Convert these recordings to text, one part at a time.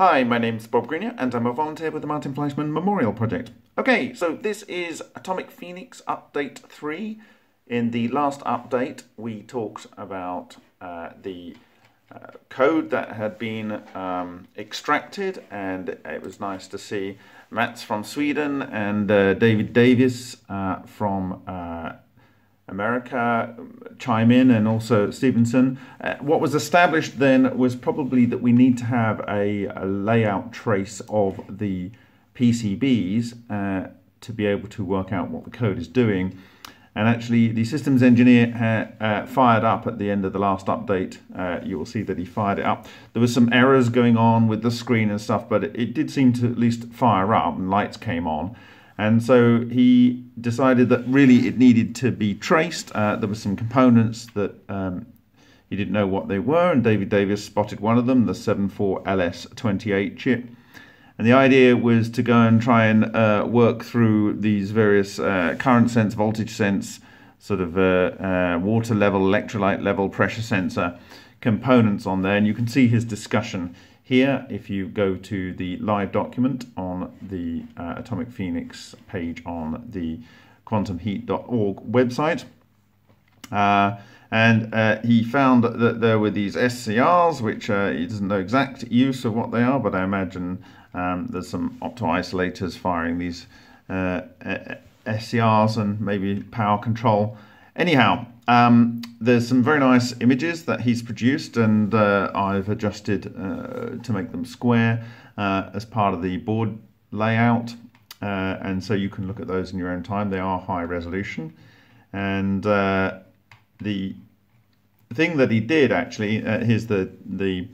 Hi, my name's Bob Greenyer and I'm a volunteer with the Martin Fleischmann Memorial Project. Okay, so this is Atomic Phoenix Update 3. In the last update, we talked about uh, the uh, code that had been um, extracted and it was nice to see Mats from Sweden and uh, David Davis uh, from uh, America chime in and also Stevenson. Uh, what was established then was probably that we need to have a, a layout trace of the PCBs uh, to be able to work out what the code is doing. And actually, the systems engineer ha, uh, fired up at the end of the last update. Uh, you will see that he fired it up. There was some errors going on with the screen and stuff, but it, it did seem to at least fire up and lights came on. And so he decided that really it needed to be traced. Uh, there were some components that um, he didn't know what they were, and David Davis spotted one of them, the 74LS28 chip. And the idea was to go and try and uh, work through these various uh, current sense, voltage sense, sort of uh, uh, water level, electrolyte level, pressure sensor components on there. And you can see his discussion here, if you go to the live document on the uh, Atomic Phoenix page on the quantumheat.org website, uh, and uh, he found that there were these SCRs, which uh, he doesn't know exact use of what they are, but I imagine um, there's some opto-isolators firing these uh, SCRs and maybe power control. Anyhow, um, there's some very nice images that he's produced, and uh, I've adjusted uh, to make them square uh, as part of the board layout. Uh, and so you can look at those in your own time. They are high resolution. And uh, the thing that he did actually, uh, here's the, the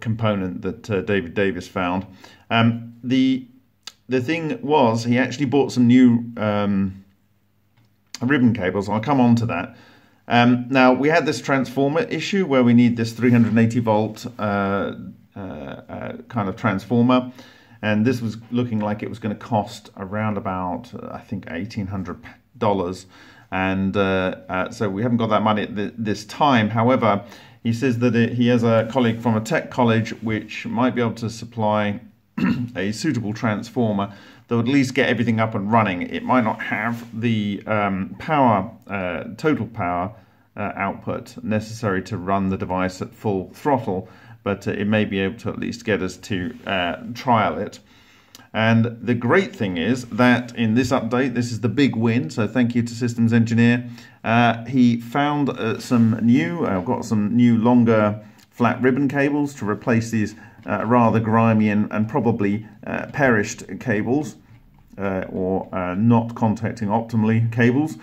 component that David Davis found. Um, the, the thing was, he actually bought some new. Um, ribbon cables. I'll come on to that. Um, now, we had this transformer issue where we need this 380 volt uh, uh, uh, kind of transformer. And this was looking like it was going to cost around about, I think, $1,800. And uh, uh, so we haven't got that money at th this time. However, he says that it, he has a colleague from a tech college which might be able to supply a suitable transformer that would at least get everything up and running. It might not have the um, power, uh, total power uh, output necessary to run the device at full throttle, but uh, it may be able to at least get us to uh, trial it. And the great thing is that in this update, this is the big win. So thank you to systems engineer. Uh, he found uh, some new, I've got some new longer flat ribbon cables to replace these uh, rather grimy and, and probably uh, perished cables uh, or uh, not contacting optimally cables.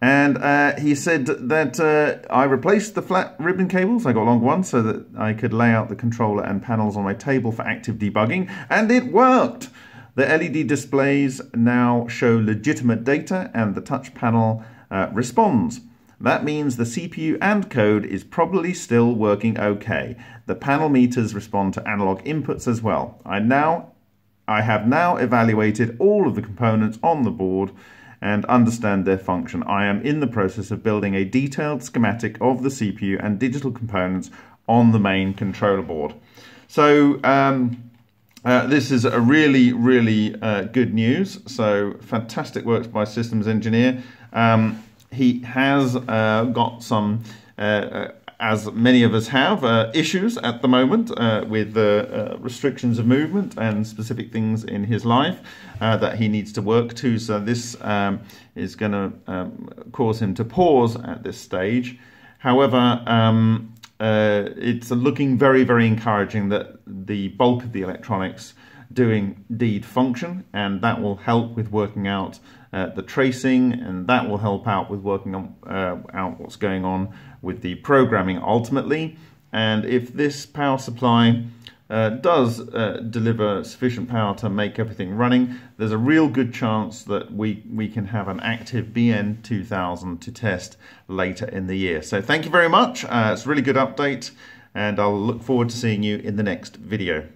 And uh, he said that uh, I replaced the flat ribbon cables, I got long ones, so that I could lay out the controller and panels on my table for active debugging, and it worked! The LED displays now show legitimate data and the touch panel responds. That means the CPU and code is probably still working okay. The panel meters respond to analog inputs as well. I now I have now evaluated all of the components on the board and understand their function. I am in the process of building a detailed schematic of the CPU and digital components on the main controller board. So um, uh, this is a really, really uh, good news. So fantastic works by systems engineer. Um, he has uh, got some, uh, uh, as many of us have, uh, issues at the moment uh, with uh, restrictions of movement and specific things in his life that he needs to work to. So this um, is going to um, cause him to pause at this stage. However, um, it's looking very, very encouraging that the bulk of the electronics doing deed function, and that will help with working out uh, the tracing, and that will help out with working on, uh, out what's going on with the programming ultimately. And if this power supply uh, does uh, deliver sufficient power to make everything running, there's a real good chance that we, we can have an active BN2000 to test later in the year. So thank you very much. Uh, it's a really good update, and I'll look forward to seeing you in the next video.